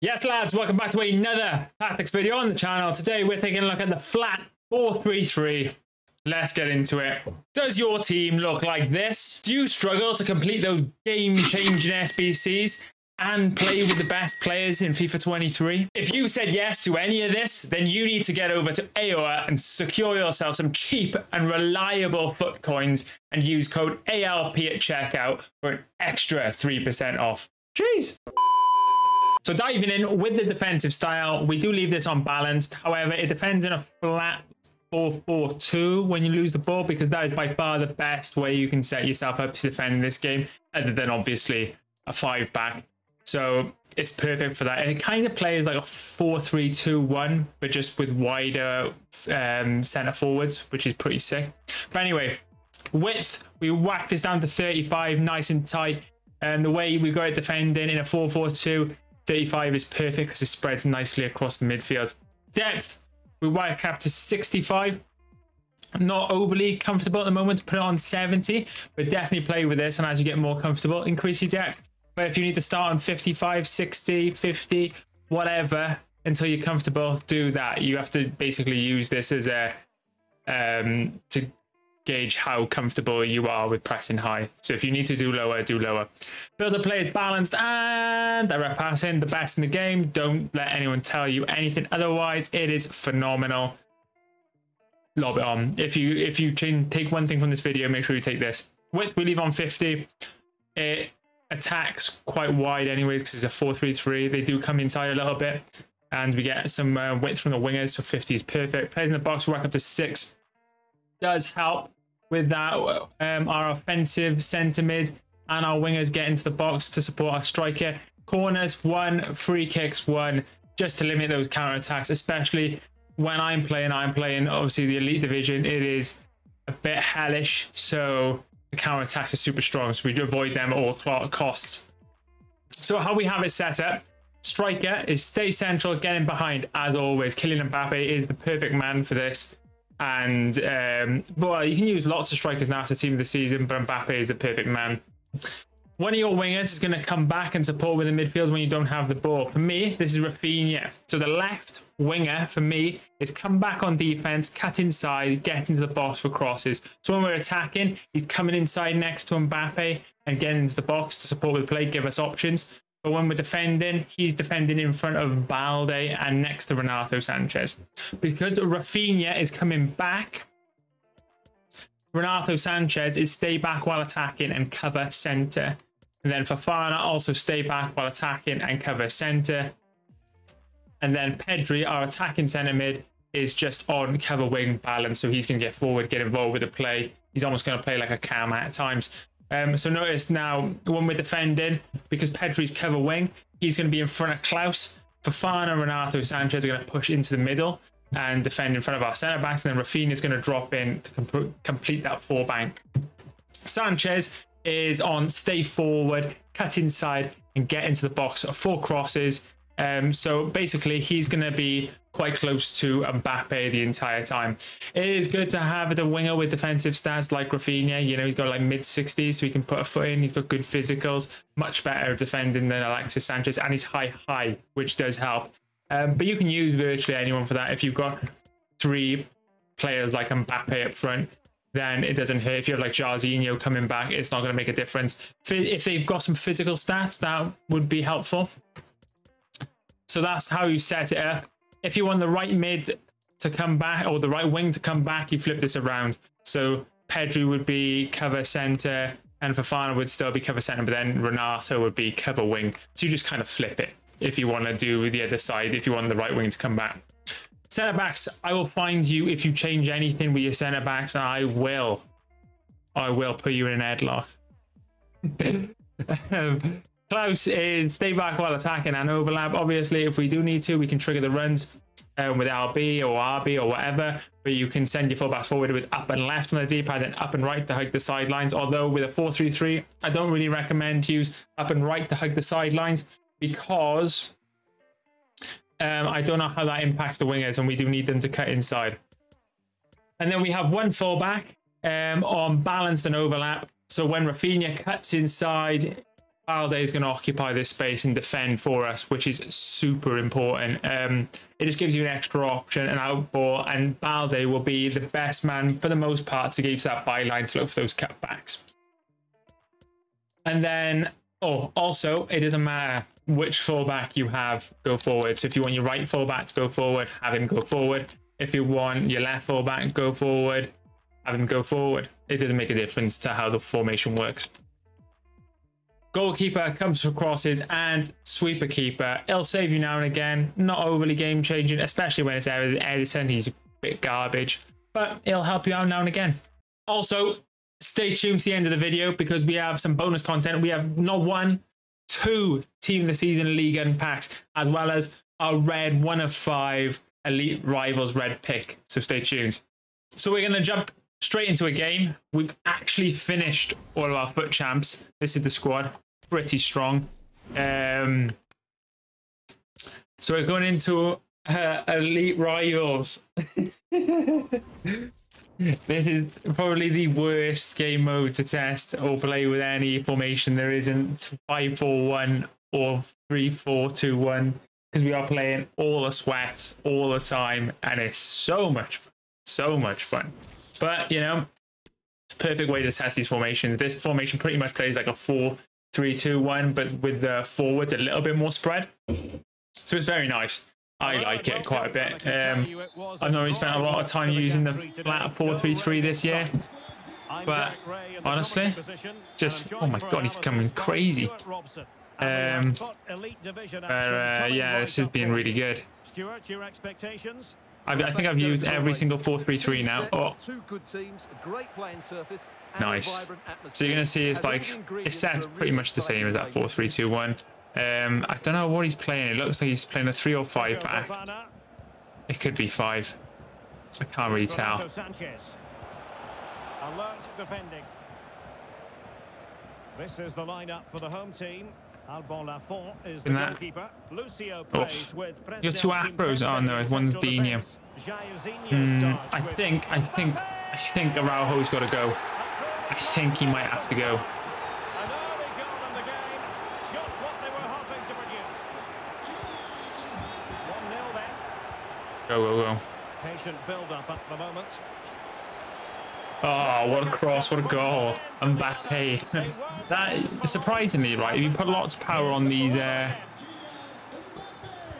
Yes, lads, welcome back to another tactics video on the channel. Today we're taking a look at the flat 4-3-3. Let's get into it. Does your team look like this? Do you struggle to complete those game-changing SBCs and play with the best players in FIFA 23? If you said yes to any of this, then you need to get over to AOEAH and secure yourself some cheap and reliable FUT coins and use code AYYLP at checkout for an extra 3% off. Jeez. So diving in with the defensive style, we do leave this unbalanced. However, it defends in a flat 4-4-2 when you lose the ball because that is by far the best way you can set yourself up to defend this game, other than obviously a five back. So it's perfect for that. It kind of plays like a 4-3-2-1, but just with wider um, center forwards, which is pretty sick. But anyway, width, we whack this down to 35, nice and tight. And the way we got it defending in a 4-4-2 35 is perfect because it spreads nicely across the midfield. Depth, we wire cap to 65. I'm not overly comfortable at the moment to put it on 70, but definitely play with this. And as you get more comfortable, increase your depth. But if you need to start on 55, 60, 50, whatever, until you're comfortable, do that. You have to basically use this as a um, to gauge how comfortable you are with pressing high. So if you need to do lower, do lower. Build the play is balanced and direct passing, the best in the game. Don't let anyone tell you anything otherwise. It is phenomenal. Lob it on. If you if you take one thing from this video, make sure you take this. Width we leave on 50. It attacks quite wide anyways because it's a 4-3-3. They do come inside a little bit and we get some uh, width from the wingers. So 50 is perfect. Plays in the box, work up to six. Does help with that, um, our offensive centre mid and our wingers get into the box to support our striker. Corners one, free kicks one, just to limit those counter attacks, especially when I'm playing. I'm playing obviously the elite division. It is a bit hellish, so the counter attacks are super strong. So we avoid them at all costs. So how we have it set up. Striker is stay central, getting behind as always. Kylian Mbappe is the perfect man for this. And um, you can use lots of strikers now after team of the season, but Mbappe is a perfect man. One of your wingers is going to come back and support with the midfield when you don't have the ball. For me, this is Raphinha. So the left winger for me is come back on defense, cut inside, get into the box for crosses. So when we're attacking, he's coming inside next to Mbappe and getting into the box to support with play, give us options. But when we're defending, he's defending in front of Balde and next to Renato Sanchez. Because Raphinha is coming back, Renato Sanchez is stay back while attacking and cover centre. And then Fofana also stay back while attacking and cover centre. And then Pedri, our attacking centre mid, is just on cover wing balance. So he's going to get forward, get involved with the play. He's almost going to play like a cam at times. Um, so notice now when we're defending, because Pedri's cover wing, he's going to be in front of Klaus. Fofana, Renato, Sanchez are going to push into the middle and defend in front of our centre backs. And then Raphinha is going to drop in to com complete that four bank. Sanchez is on stay forward, cut inside, and get into the box for crosses. Um, so basically, he's going to be quite close to Mbappe the entire time. It is good to have a winger with defensive stats like Raphinha. You know, he's got like mid 60s, so he can put a foot in. He's got good physicals, much better defending than Alexis Sanchez, and he's high high, which does help. Um, but you can use virtually anyone for that. If you've got three players like Mbappe up front, then it doesn't hurt. If you have like Jairzinho coming back, it's not going to make a difference. If they've got some physical stats, that would be helpful. So that's how you set it up. If you want the right mid to come back or the right wing to come back, you flip this around. So Pedri would be cover center and Fofana would still be cover center, but then Renato would be cover wing. So you just kind of flip it if you want to do the other side, if you want the right wing to come back. Centre backs, I will find you if you change anything with your centre backs, and I will. I will put you in an headlock. um, Klaus is stay back while attacking and overlap. Obviously, if we do need to, we can trigger the runs um, with LB or RB or whatever, but you can send your fullbacks forward with up and left on the D-pad, then up and right to hug the sidelines. Although with a 4-3-3, I don't really recommend use up and right to hug the sidelines because um, I don't know how that impacts the wingers and we do need them to cut inside. And then we have one fullback um, on balanced and overlap. So when Raphinha cuts inside, Balde is going to occupy this space and defend for us, which is super important. Um, it just gives you an extra option, an out ball, and Balde will be the best man for the most part to give that byline to look for those cutbacks. And then, oh, also, it doesn't matter which fullback you have go forward. So if you want your right fullback to go forward, have him go forward. If you want your left fullback go forward, have him go forward. It doesn't make a difference to how the formation works. Goalkeeper comes for crosses and sweeper keeper. It'll save you now and again. Not overly game changing, especially when it's Ederson. He's a bit garbage, but it'll help you out now and again. Also, stay tuned to the end of the video because we have some bonus content. We have not one, two Team of the Season League and packs, as well as our red one of five Elite Rivals red pick. So stay tuned. So we're going to jump straight into a game. We've actually finished all of our FUT champs. This is the squad, pretty strong. Um, so we're going into uh, elite rivals. this is probably the worst game mode to test or play with any formation. There isn't 5-4-1 or 3-4-2-1 because we are playing all the sweats all the time and it's so much fun. So much fun. But, you know, it's a perfect way to test these formations. This formation pretty much plays like a 4 3 2 1, but with the forwards a little bit more spread. So it's very nice. I like it quite a bit. Um, I've not really spent a lot of time using the flat 4-3-3 this year. But honestly, just, oh my god, he's coming crazy. Um, but uh, yeah, this has been really good. I, I think I've used every single 4-3-3 now. Oh. Nice. So you're going to see it's like, it's set pretty much the same as that 4-3-2-1. Um, I don't know what he's playing. It looks like he's playing a 3 or 5 back. It could be 5. I can't really tell. Alert defending. This is the lineup for the home team. Alban Lafont is the goalkeeper. Lucio plays with Your two afros. Oh no, one's Dino. Mm, I think, I think, I think Araujo's got to go. I think he might have to go. Go, go, go. Patient build up at the moment. Oh, what a cross, what a goal. Mbappe. that, surprisingly, right, if you put lots of power on these uh,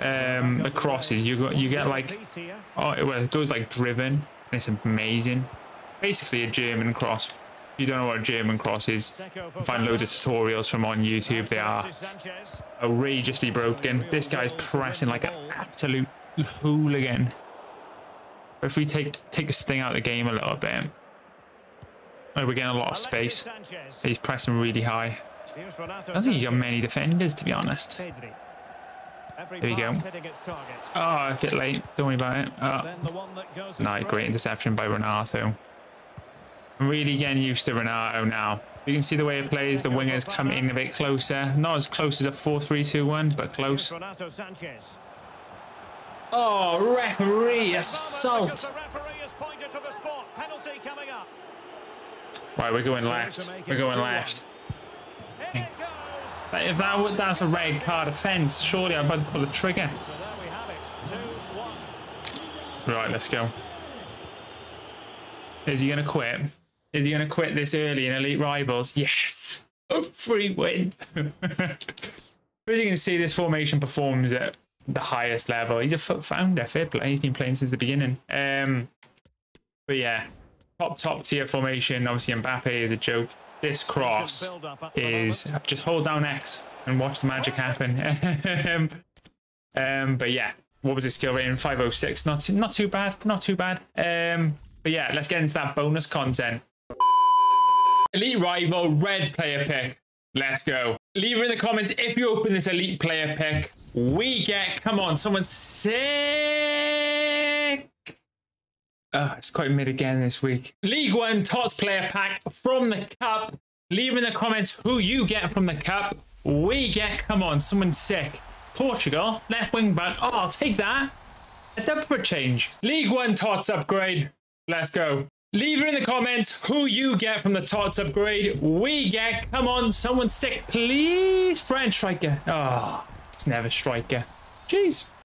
um, the crosses, you you get like, oh, it, goes like driven. It's amazing. Basically a German cross. If you don't know what a German cross is, find loads of tutorials from on YouTube. They are outrageously broken. This guy's pressing like an absolute hooligan. But if we take take the sting out of the game a little bit, Oh, we're getting a lot of space. He's pressing really high. I don't think he's got many defenders, to be honest. There we go. Oh, a bit late. Don't worry about it. Ah. Oh. No, great interception by Renato. I'm really getting used to Renato now. You can see the way it plays. The wingers come in a bit closer. Not as close as a 4-3-2-1, but close. Oh, referee, assault. Right, we're going left. We're going left. If that that's a red card offence, surely I'm about to pull the trigger. Right, let's go. Is he going to quit? Is he going to quit this early in Elite Rivals? Yes! A free win! As you can see, this formation performs at the highest level. He's a founder, fair play. He's been playing since the beginning. Um, but yeah, top top tier formation. Obviously, Mbappe is a joke. This cross is just hold down X and watch the magic happen. um, but yeah, what was his skill rating? 506. Not too, not too bad. Not too bad. Um, but yeah, let's get into that bonus content. Elite rival red player pick. Let's go. Leave it in the comments if you open this elite player pick. We get, come on, someone sick. Oh, it's quite mid again this week. League One Tots player pack from the cup. Leave in the comments who you get from the cup. We get, come on, someone sick. Portugal, left wing back. Oh, I'll take that. A double for change. League One Tots upgrade. Let's go. Leave in the comments who you get from the TOTS upgrade. We get, come on, someone sick, please. French striker. Oh, it's never striker. Jeez.